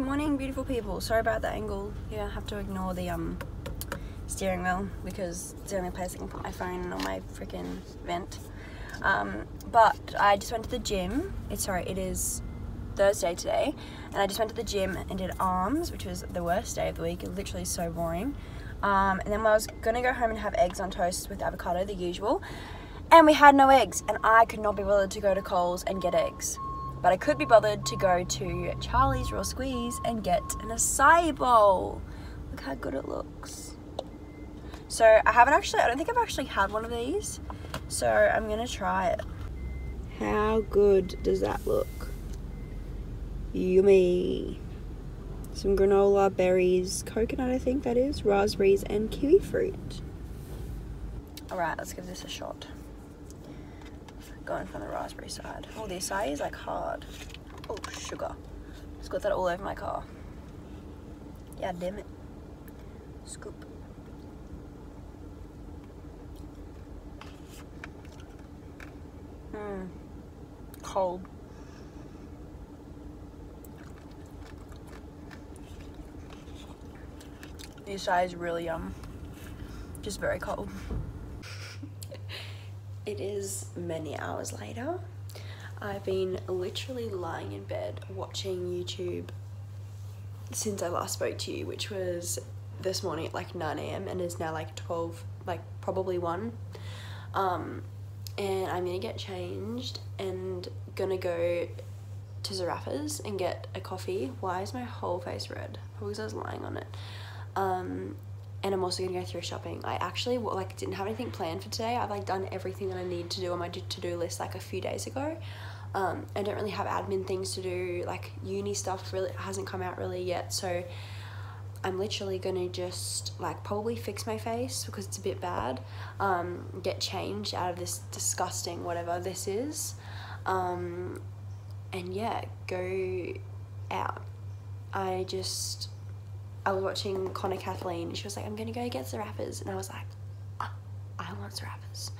morning beautiful people. Sorry about the angle. Yeah I have to ignore the um steering wheel because it's the only place I can put my phone on my freaking vent. Um, but I just went to the gym. It's sorry it is Thursday today and I just went to the gym and did arms which was the worst day of the week. It literally so boring. Um, and then I was gonna go home and have eggs on toast with avocado the usual. And we had no eggs and I could not be bothered to go to Coles and get eggs but I could be bothered to go to Charlie's Raw Squeeze and get an acai bowl. Look how good it looks. So I haven't actually, I don't think I've actually had one of these. So I'm gonna try it. How good does that look? Yummy. Some granola, berries, coconut I think that is, raspberries and kiwi fruit. Alright, let's give this a shot going from the raspberry side. Oh, the acai is like hard. Oh, sugar. Just got that all over my car. Yeah, damn it. Scoop. Mmm. Cold. The acai is really yum. Just very cold. It is many hours later. I've been literally lying in bed watching YouTube since I last spoke to you, which was this morning at like 9 a.m. and is now like 12, like probably 1. Um, and I'm gonna get changed and gonna go to Zarraffa's and get a coffee. Why is my whole face red? Probably because I was lying on it. Um, and I'm also gonna go through shopping. I actually like didn't have anything planned for today. I've like done everything that I need to do on my to-do list like a few days ago. Um, I don't really have admin things to do. Like uni stuff really hasn't come out really yet, so I'm literally gonna just like probably fix my face because it's a bit bad. Um, get changed out of this disgusting whatever this is, um, and yeah, go out. I just I was watching Connor Kathleen and she was like, I'm gonna go get Zarraffa's. And I was like, oh, I want Zarraffa's.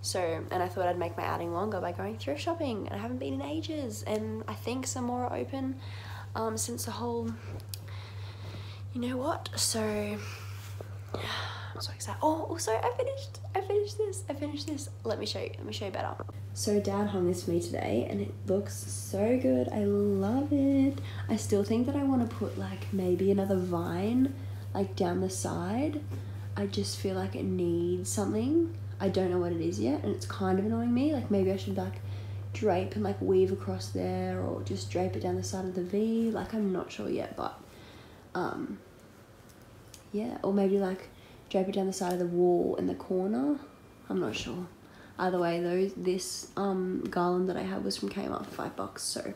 So, and I thought I'd make my outing longer by going thrift shopping. And I haven't been in ages. And I think some more are open um, since the whole, you know what? So, I'm so excited. Oh, also, I finished, I finished this, I finished this. Let me show you, let me show you better. So dad hung this for me today and it looks so good. I love it. I still think that I want to put like maybe another vine like down the side. I just feel like it needs something. I don't know what it is yet and it's kind of annoying me. Like maybe I should like drape and like weave across there or just drape it down the side of the V. Like I'm not sure yet, but um yeah, or maybe like drape it down the side of the wall in the corner. I'm not sure. Either way though, this um garland that I have was from Kmart for five bucks so I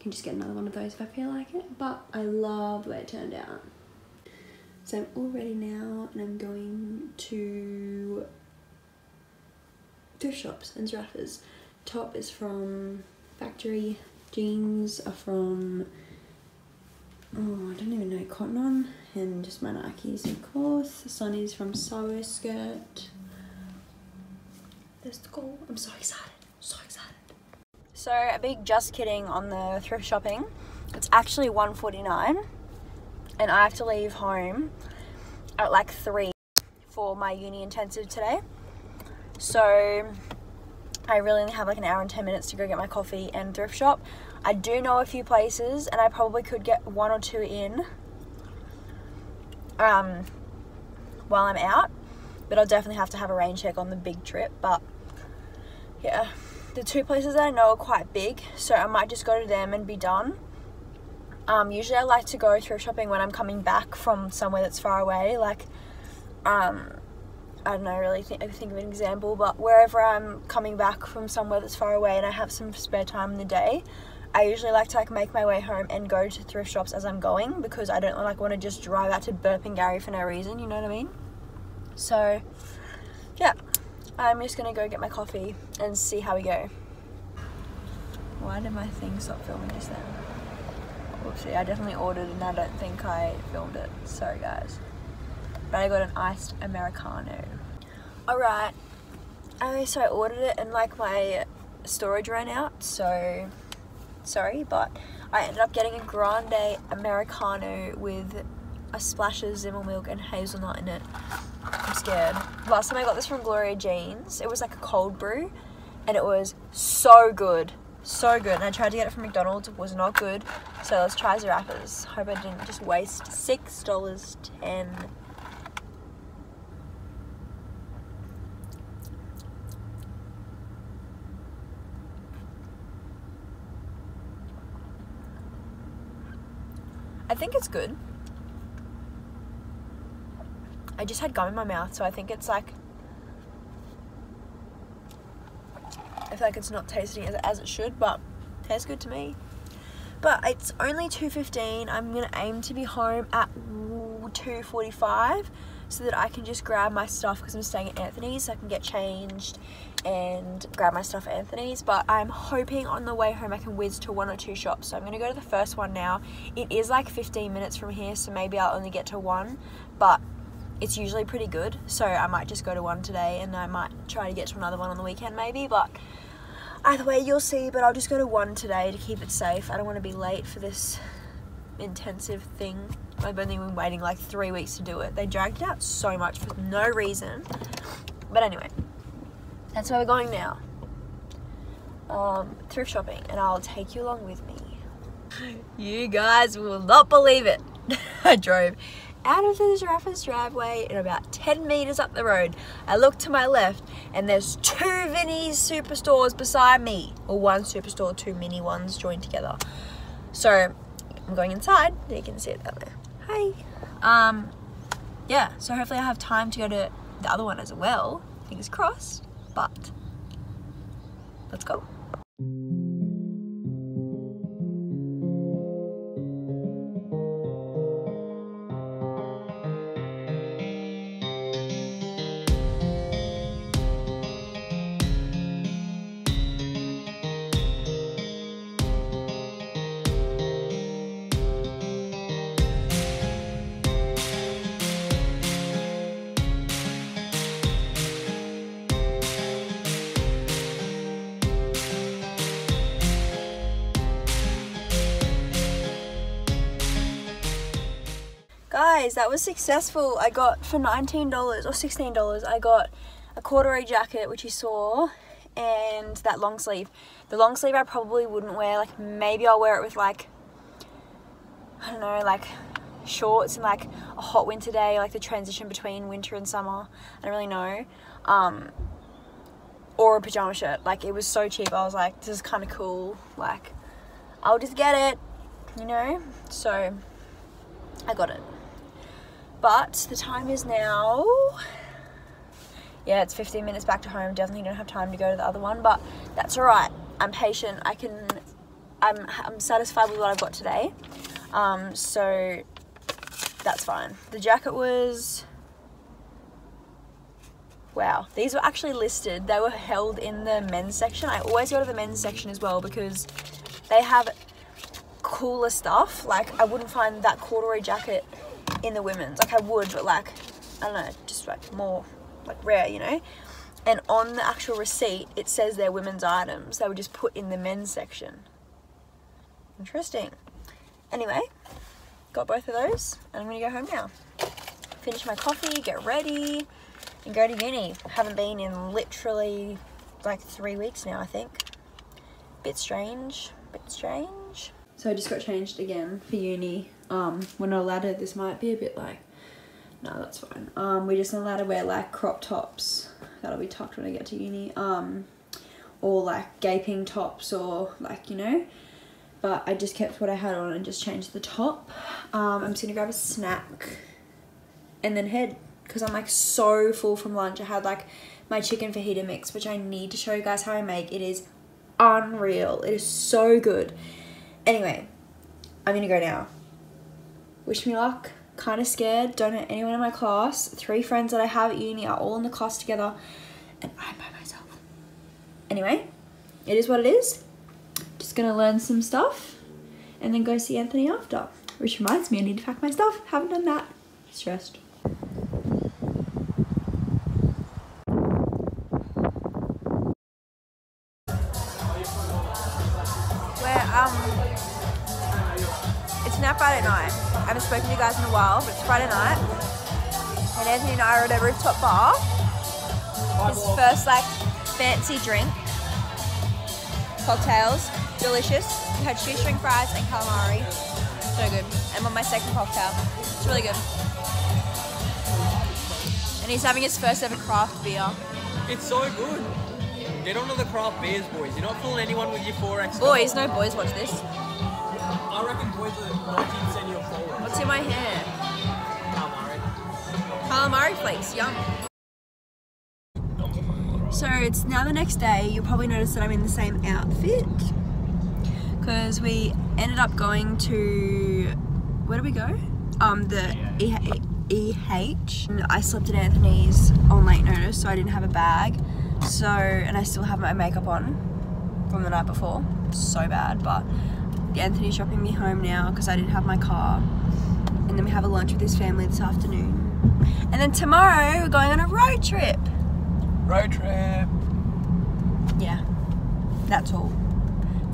can just get another one of those if I feel like it. But I love the way it turned out. So I'm all ready now and I'm going to thrift shops and Zarraffa's top is from Factorie. Jeans are from oh I don't even know cotton on and just my Nikes of course Sunny's from Soho skirt Let's go. I'm so excited. So excited. So a big just kidding on the thrift shopping. It's actually 1.49 and I have to leave home at like 3 for my uni intensive today. So I really only have like an hour and 10 minutes to go get my coffee and thrift shop. I do know a few places and I probably could get one or two in um, while I'm out. But I'll definitely have to have a rain check on the big trip. But yeah, the two places that I know are quite big, so I might just go to them and be done. Um, usually I like to go thrift shopping when I'm coming back from somewhere that's far away, like, um, I don't know, really think, think of an example, but wherever I'm coming back from somewhere that's far away and I have some spare time in the day, I usually like to like make my way home and go to thrift shops as I'm going because I don't like want to just drive out to Burpengary for no reason, you know what I mean? So, yeah, I'm just gonna go get my coffee and see how we go. Why did my thing stop filming just then? Oopsie, I definitely ordered and I don't think I filmed it. Sorry guys. But I got an iced Americano. Alright, uh, so I ordered it and like my storage ran out, so sorry, but I ended up getting a grande Americano with a splash of Zymil milk and hazelnut in it. I'm scared. Last time I got this from Gloria Jeans, it was like a cold brew and it was so good. So good. And I tried to get it from McDonald's, it was not good. So let's try Zarraffa's. Hope I didn't just waste $6.10. I think it's good. I just had gum in my mouth, so I think it's like I feel like it's not tasting as, as it should, but tastes good to me. But it's only 2.15. I'm going to aim to be home at 2.45 so that I can just grab my stuff because I'm staying at Anthony's so I can get changed and grab my stuff at Anthony's. But I'm hoping on the way home I can whiz to one or two shops. So I'm to go to the first one now. It is like 15 minutes from here, so maybe I'll only get to one. But it's usually pretty good. So I might just go to one today and I might try to get to another one on the weekend maybe. But either way, you'll see. But I'll just go to one today to keep it safe. I don't want to be late for this intensive thing. I've only been waiting like three weeks to do it. They dragged it out so much for no reason. But anyway, that's where we're going now. Um, thrift shopping, and I'll take you along with me. You guys will not believe it. I drove out of the Zarraffa's driveway and about 10 meters up the road. I look to my left and there's two Vinnie's superstores beside me. Or one superstore, two mini ones joined together. So I'm going inside. You can see it down there. Hi. Um, yeah, so hopefully I have time to go to the other one as well. Fingers crossed. But let's go. Guys that was successful. I got for $19 or $16 I got a corduroy jacket which you saw and that long sleeve. The long sleeve I probably wouldn't wear like maybe I'll wear it with like I don't know like shorts and like a hot winter day like the transition between winter and summer. I don't really know. Um, or a pajama shirt. Like it was so cheap. I was like this is kind of cool. Like I'll just get it you know? So I got it but the time is now yeah it's 15 minutes back to home. Definitely don't have time to go to the other one but that's all right. I'm patient. I can i'm, I'm satisfied with what i've got today. Um, so that's fine. The jacket was wow these were actually listed. They were held in the men's section. I always go to the men's section as well because they have cooler stuff. Like i wouldn't find that corduroy jacket in the women's. Like I would, but like, I don't know, just like more like rare, you know? And on the actual receipt, it says they're women's items. They were just put in the men's section. Interesting. Anyway, got both of those, and I'm gonna go home now. Finish my coffee, get ready, and go to uni. Haven't been in literally like three weeks now, I think. Bit strange, bit strange. So I just got changed again for uni um, we're not allowed to, this might be a bit like, no, that's fine. Um, we're just not allowed to wear like crop tops. That'll be tucked when I get to uni. Um, or like gaping tops or like, you know. But I just kept what I had on and just changed the top. Um, I'm just gonna grab a snack and then head because I'm like so full from lunch. I had like my chicken fajita mix, which I need to show you guys how I make. It is unreal. It is so good. Anyway, I'm gonna go now wish me luck, kind of scared, don't know anyone in my class. Three friends that I have at uni are all in the class together and I'm by myself. Anyway, it is what it is. Just gonna learn some stuff and then go see Anthony after. Which reminds me, I need to pack my stuff. Haven't done that. Stressed. 12. It's Friday night. And Anthony and I are at a rooftop bar. His first like fancy drink. Cocktails, delicious. We had shoestring fries and calamari. So good. And on my second cocktail. It's really good. And he's having his first ever craft beer. It's so good. Get onto the craft beers, boys. You're not fooling anyone with your 4X. Boys, no boys watch this. I reckon boys are 19% your forward. What's in my hair? Calamari. Calamari flakes, yum. So it's now the next day. You'll probably notice that I'm in the same outfit because we ended up going to where did we go? Um, the EH. EH. And I slept at Anthony's on late notice, so I didn't have a bag. So, and I still have my makeup on from the night before. So bad, but Anthony's dropping me home now because I didn't have my car. And then we have a lunch with his family this afternoon. And then tomorrow we're going on a road trip. Road trip. Yeah, that's all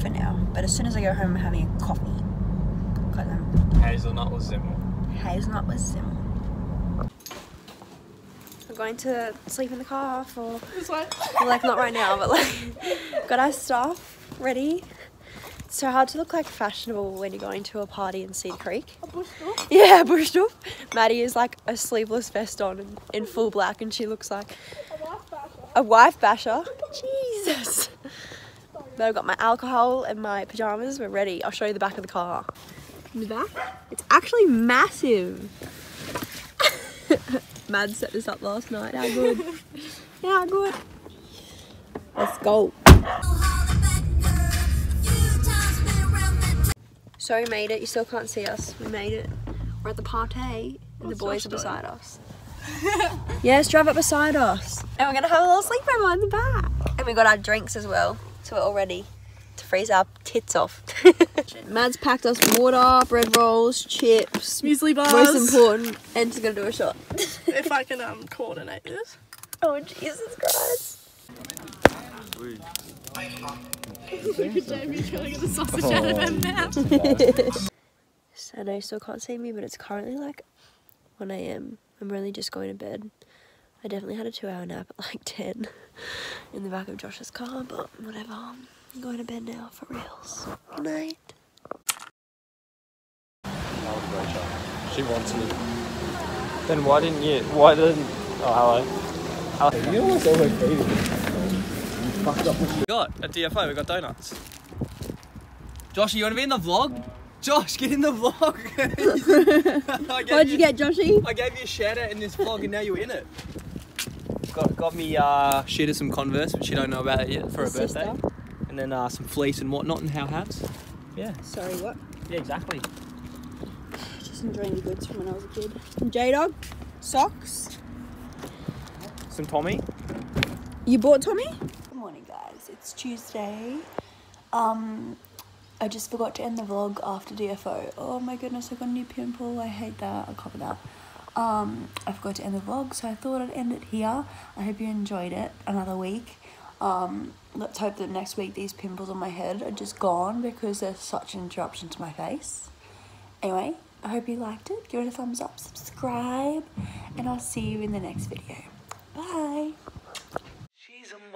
for now. But as soon as I go home, I'm having a coffee. Because I'm Hazelnut was Zymil. hazelnut with cinnamon. We're going to sleep in the car for well, like not right now, but like got our stuff ready. It's so hard to look like fashionable when you're going to a party in Cedar Creek. A bush doof? Yeah, bushed up. Maddie is like a sleeveless vest on in, in full black, and she looks like a wife basher. Jesus. But I've got my alcohol and my pajamas. We're ready. I'll show you the back of the car. In the back, it's actually massive. Mad set this up last night. How good? How good? Let's go. So we made it. You still can't see us. We made it. We're at the party, and the boys are beside us. yes, drive up beside us. And we're gonna have a little sleepover in the back. And we got our drinks as well, so we're all ready to freeze our tits off. Mad's packed us water, bread rolls, chips. Muesli bars. Most important, and she's gonna do a shot. if I can um coordinate this. oh Jesus Christ! Look at Jamie trying to get the sausage out of her mouth. So I still can't see me, but it's currently like 1 a.m. I'm really just going to bed. I definitely had a two hour nap at like 10 in the back of Josh's car, but whatever. I'm going to bed now for reals. Good night. She wants me. Then why didn't you? Why didn't? Oh, hello. hello. You almost always We got at DFO. We got donuts. Josh, you want to be in the vlog? Josh, get in the vlog. What'd you get, Joshy? I gave you a shout out in this vlog, and now you're in it. Got got me uh, Sheeta some Converse, but she don't know about it yet for her Sister. birthday, and then uh, some fleece and whatnot, and how hats. Yeah, Sorry, what? yeah, exactly. Just enjoying the goods from when I was a kid. Some J Dog socks. Some Tommy. You bought Tommy? Morning, guys. It's Tuesday. Um, I just forgot to end the vlog after DFO. Oh my goodness, I got a new pimple. I hate that. I'll cover that. Um, I forgot to end the vlog, so I thought I'd end it here. I hope you enjoyed it. Another week. Um, let's hope that next week these pimples on my head are just gone because they're such an interruption to my face. Anyway, I hope you liked it. Give it a thumbs up, subscribe, and I'll see you in the next video. Bye.